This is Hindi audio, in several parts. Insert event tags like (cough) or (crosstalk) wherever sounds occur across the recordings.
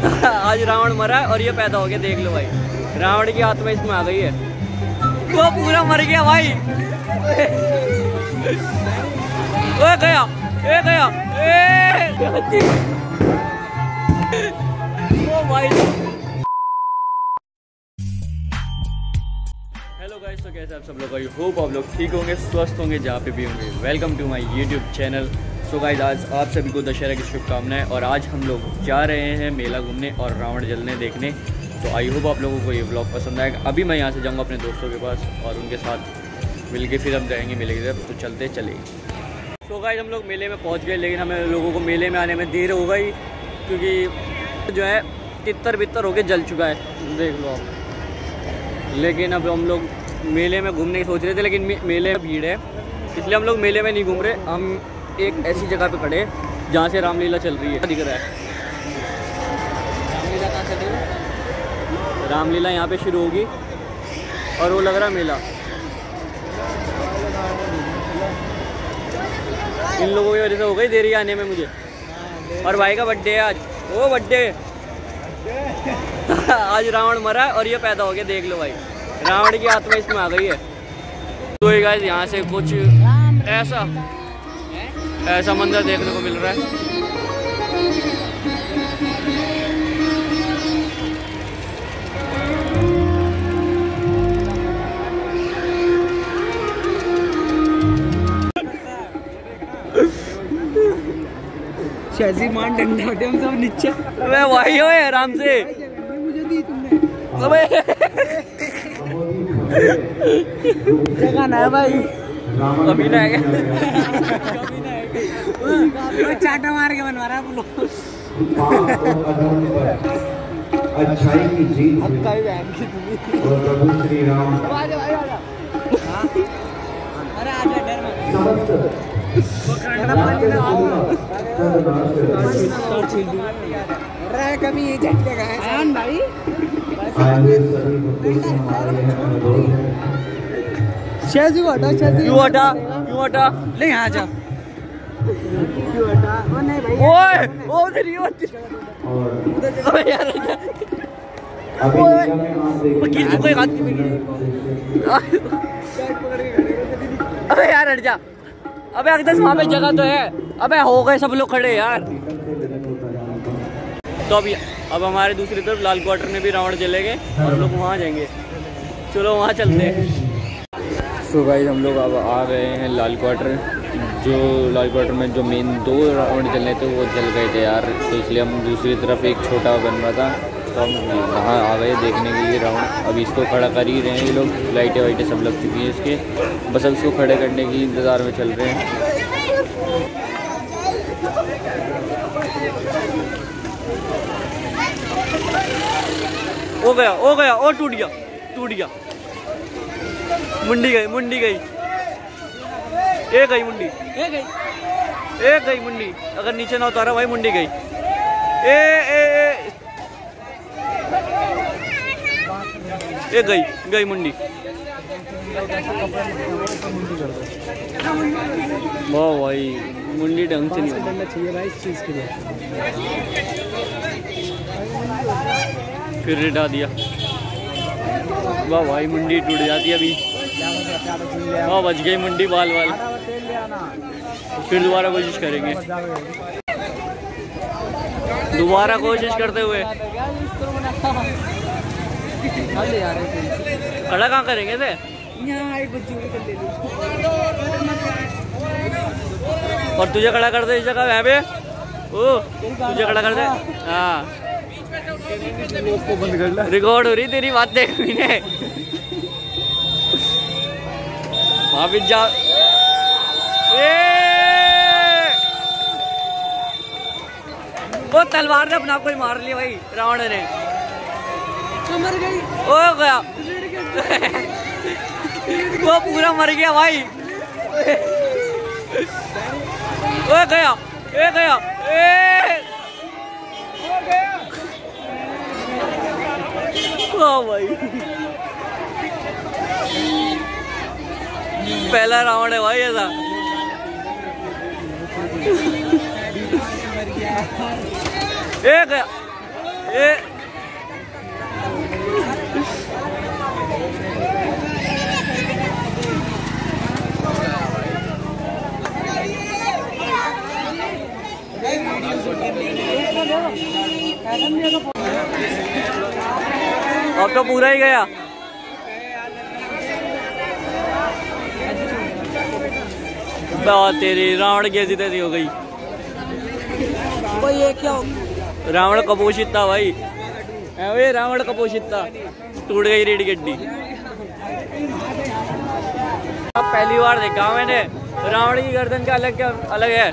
(laughs) आज रावण मरा और ये पैदा हो गया, देख लो भाई। रावण की आत्मा इसमें आ गई है। वो पूरा मर गया भाई। (laughs) ओ गया, ए गया, ए ओ भाई। हेलो गाइस तो कैसे आप सब लोग? आई होप आप लोग ठीक होंगे, स्वस्थ होंगे, जहाँ पे भी होंगे। Welcome to my YouTube channel so so guys आज आप सभी को दशहरा की शुभकामनाएँ और आज हम लोग जा रहे हैं मेला घूमने और रावण जलने देखने। तो आई होप आप लोगों को ये ब्लॉग पसंद आएगा। अभी मैं यहाँ से जाऊँगा अपने दोस्तों के पास और उनके साथ मिल के फिर हम जाएँगे मेले की तरफ़। तो चलते चले। तो गाइस हम लोग मेले में पहुँच गए, लेकिन हमें लोगों को मेले में आने में देर हो गई, क्योंकि जो है तितर बितर होके जल चुका है। देख लो आप। लेकिन अब हम लोग मेले में घूमने की सोच रहे थे, लेकिन मेले में भीड़ है, इसलिए हम लोग मेले में नहीं घूम रहे। हम एक ऐसी जगह पे खड़े हैं, जहाँ से रामलीला चल रही है। दिख रहा है। रामलीला कहाँ चल रही है? रामलीला यहाँ पे शुरू होगी, और वो लग रहा मेला। इन लोगों की वजह से हो गई देरी आने में मुझे। और भाई का बर्थडे है आज। ओ बर्थडे (laughs) आज रावण मरा और ये पैदा हो गया, देख लो भाई। रावण की आत्मा इसमें आ गई है। तो यहाँ से कुछ ऐसा ऐसा मंजर देखने को मिल रहा है। शैजी मान डंडा उठे हम सब नीचे। वे भाई हो आराम से। मुझे दी तुमने। अबे। जगह ना है भाई? अभी ना (laughs) वो चाटा मार के बनवा रहा है बोलो। अच्छाई की जीत और प्रभु श्री राम आजा भाई आजा अरे आजा डर मत। समस्त कभी ये झटके का? है भाई। आएँगे सभी भक्तों से हमारे यहाँ अनुरोध है। शैजी को हटा शैजी क्यों हटा क्यों हटा। ले यहाँ जा ओ नहीं भाई ओए ओ तेरी ओ अबे यार। अभी गिर हाथ में अबे हट जा अबे अगदस वहाँ पे जगह तो है। अबे हो गए सब लोग खड़े यार। तो अभी अब हमारे दूसरी तरफ़ लाल क्वार्टर में भी रावण जलेंगे और हम लोग वहाँ जाएँगे। चलो वहाँ चलते हैं। सो गाइस हम लोग अब आ गए हैं लाल क्वार्टर जो लाल क्वार्टर में जो मेन दो रावण जलने थे, वो जल गए थे यार। तो इसलिए हम दूसरी तरफ़ एक छोटा बन रहा था। तो हम वहाँ आ गए देखने के लिए राउंड अभी इसको खड़ा कर ही रहे हैं ये लोग। लाइटें वाइटें सब लग चुकी हैं इसके। बस अब इसको खड़े करने की इंतज़ार में चल रहे हैं। हो गया हो गया, और टूट गया टूट गया। मुंडी गई मुंडी गई। एक गई मुंडी। ये गई। एक गई मुंडी। अगर नीचे ना उतारा भाई मुंडी गई। ए ए ए। गई गई मुंडी। वाह भाई मुंडी ढंग से नहीं हुई। चाहिए भाई इस चीज़ के लिए फिर रिटा दिया। वाह भाई मुंडी टूट जाती है अभी। वाह बच गई मुंडी बाल बाल फिर दोबारा कोशिश करेंगे। दोबारा कोशिश करते हुए। खड़ा कहाँ करेंगे थे और तुझे खड़ा कर दे इस जगह यहाँ पे। ओ, तुझे खड़ा कर दे। हाँ। रिकॉर्ड हो रही तेरी बात देख ने वापिस जा! वो तलवार ने अपना आप को मार लिया भाई रावण ने। मर गई। ओ गया। वो पूरा मर गया भाई। ओ गया ए गया ए! भाई। पहला राउंड है भाई ऐसा। ए गया ए। अब तो पूरा ही गया। तेरी रावण कैसी तैसी हो गई। ये क्या रावण कपोषित था भाई अरे रावण कपोषित था टूट गई रेडी गड्डी। पहली बार देखा मैंने। रावण की गर्दन का अलग क्या अलग है।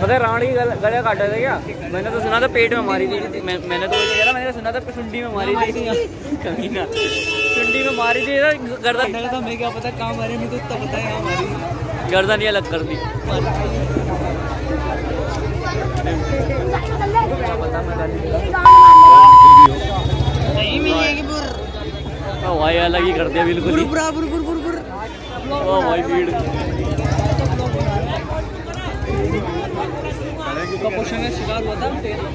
पता है रावण की गल- गले काटा था क्या? मैंने तो सुना था पेट में मारी थी। मैं, मैंने तो वही कह रहा मैंने सुना था सुंडी में मारी थी। कमीना सुंडी में मारी थी ना गर्दन तो मैं क्या पता कहाँ मारे मैं तो पता है मारी। गर्दन ही अलग कर दी। नहीं मिलेगी भाई अलग ही कर दिया बिल्कुल ओ भाई भीड़। कपोषण का शिकार हुआ था।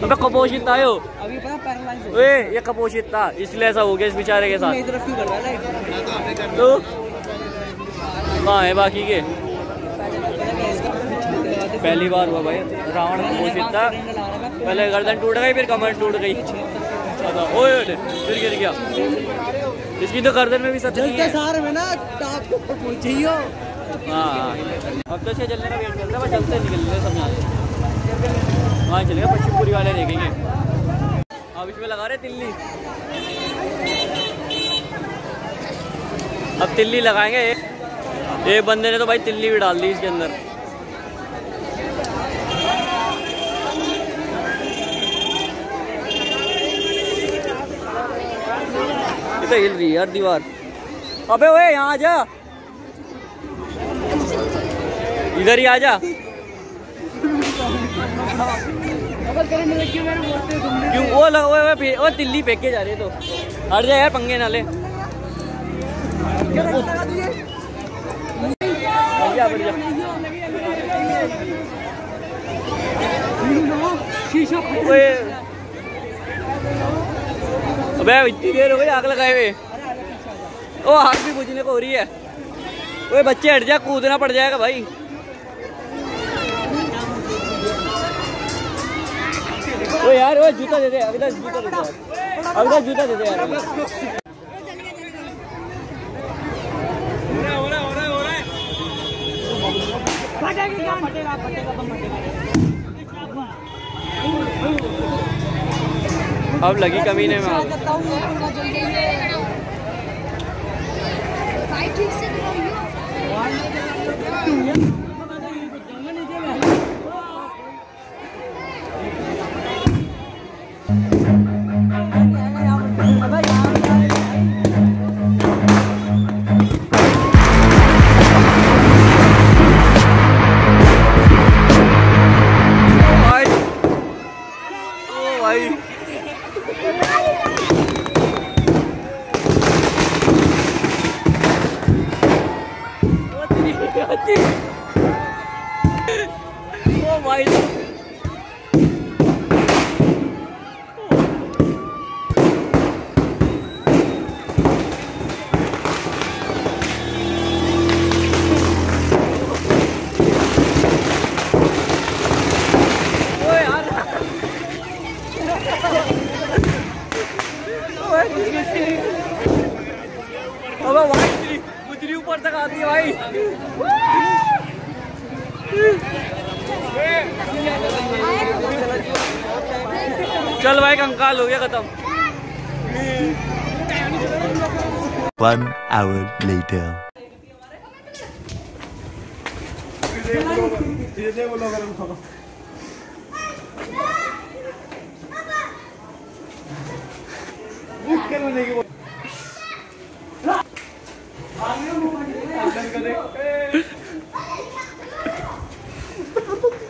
अबे कपोषित था यो। अभी पता पैरालाइज हो ये कपोषित था इसलिए ऐसा हो गया इस बेचारे के साथ। तरफ़ क्यों कर रहा है लाइट तो? कहाँ है बाकी के? पहली बार हुआ भाई रावण कपोषित था। पहले गर्दन टूट गई फिर कमर टूट गई। अच्छा, ओए ओए, फिर गिर गया। इसकी तो गर्दन में भी सच नहीं है। सार में ना टॉप के पहुँची हो। हाँ हाँ। अब तो इसके चलने का वेट करते हैं बस चलते निकल रहे सब यहाँ से। वहाँ चलेगा पश्चिमपुरी वाले देखेंगे। अब इसमें लगा रहे तिल्ली। अब तिल्ली लगाएँगे। एक एक बंदे ने तो भाई तिल्ली भी डाल दी इसके अंदर। ये तो हिल रही है यार दीवार। अबे ओए, यहाँ आ जा। इधर ही आ जा। क्यों? वो लग, वो, वो, वो तिल्ली फेंक के जा रही है तो। हट जाए यार पंगे नाले। बढ़िया बढ़िया। ओए। अबे इतनी देर हो गई आग लगाए हुए। ओ आग भी बुझने को हो रही है। ओए बच्चे हट जा कूदना पड़ जाएगा भाई। ओ यार वो जूता दे दे अविनाश जूता दे दे अविनाश जूता दे दे यार। अब लगी कमीने में ठीक से उतनी ऊपर तक आती है भाई। चल भाई कंकाल हो गया खत्म One hour later. (laughs) (laughs)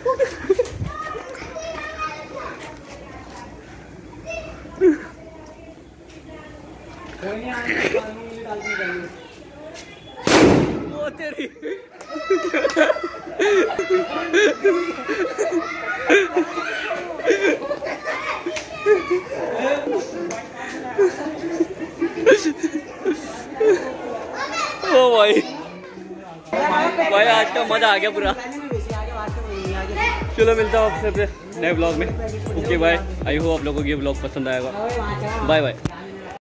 ओ तेरी भाई आज का मज़ा आ गया पूरा। चलो, मिलता हूँ आपसे अपने नए ब्लॉग में। ओके बाय आई होप आप लोगों को ये ब्लॉग पसंद आएगा। Bye bye